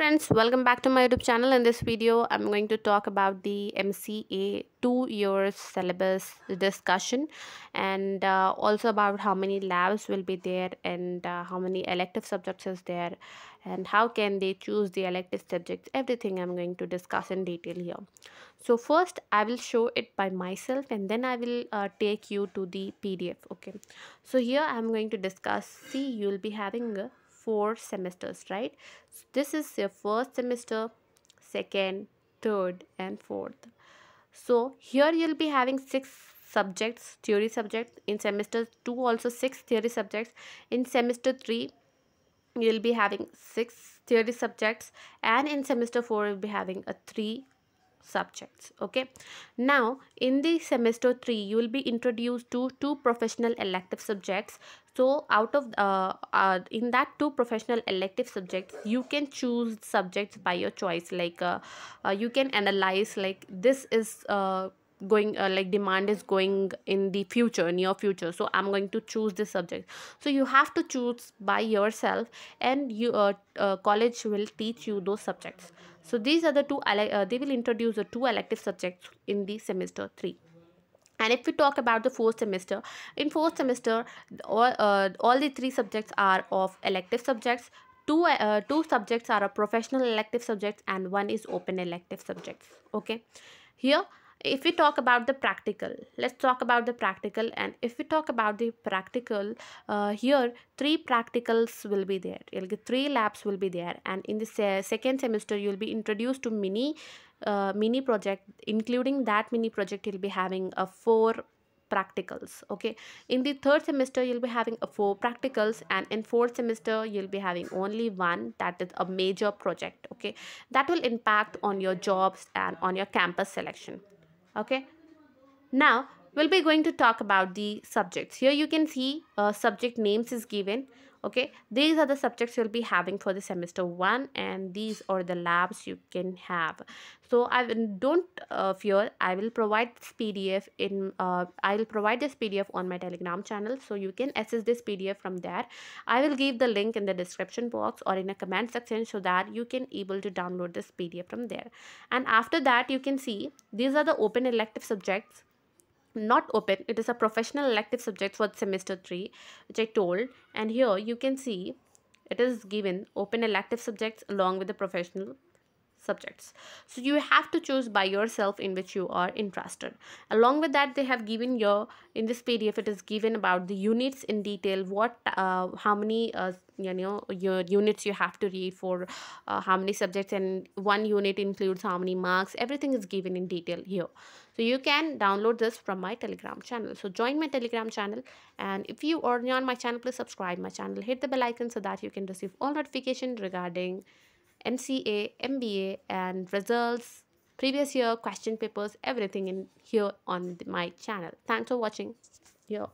friends welcome back to my youtube channel. In this video i'm going to talk about the mca two years syllabus discussion and uh, also about how many labs will be there and uh, how many elective subjects is there and how can they choose the elective subjects. Everything i'm going to discuss in detail here. So first i will show it by myself and then i will uh, take you to the pdf okay? So here i'm going to discuss see you will be having four semesters right? So this is your first semester second third and fourth. So here you'll be having six subjects theory subjects. In semester 2 also six theory subjects. In semester 3 you'll be having six theory subjects. And in semester 4 you'll be having a three subjects okay? Now in the semester 3 you will be introduced to two professional elective subjects. So out of uh, uh, in that two professional elective subjects you can choose subjects by your choice. Like uh, uh you can analyze like this is uh, going uh, like demand is going in the future near future. So i'm going to choose this subject. So you have to choose by yourself and you uh, uh, college will teach you those subjects. So these are the two uh, they will introduce the two elective subjects in the semester 3 and if we talk about the fourth semester in fourth semester all, uh, all the three subjects are of elective subjects. Two uh, two subjects are a professional elective subjects and one is open elective subjects. Okay? Here if we talk about the practical let's talk about the practical. And if we talk about the practical uh, here three practicals will be there. You'll get three labs will be there. And in the se second semester you'll be introduced to mini uh, mini project. Including that mini project you'll be having a four practicals okay? In the third semester you'll be having a four practicals. And in fourth semester you'll be having only one. That is a major project okay? That will impact on your jobs and on your campus selection okay. Now we'll be going to talk about the subjects. Here you can see uh, subject names is given okay these are the subjects you'll be having for the semester one and these are the labs you can have. So i don't uh, fear. I will provide this pdf in uh, i will provide this pdf on my telegram channel so you can access this pdf from there. I will give the link in the description box or in a comment section so that you can able to download this pdf from there. And after that you can see these are the open elective subjects not open. It is a professional elective subject for semester 3 which i told. And here you can see it is given open elective subjects along with the professional subjects. So you have to choose by yourself in which you are interested. Along with that they have given your in this pdf it is given about the units in detail what uh, how many uh, you know your units you have to read for uh, how many subjects and one unit includes how many marks. Everything is given in detail here. So you can download this from my telegram channel. So join my telegram channel and if you are new on my channel please subscribe my channel. Hit the bell icon so that you can receive all notifications regarding MCA, MBA and results, previous year question papers, everything in here on my channel. Thanks for watching. Here.